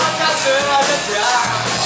啊加水啊加水啊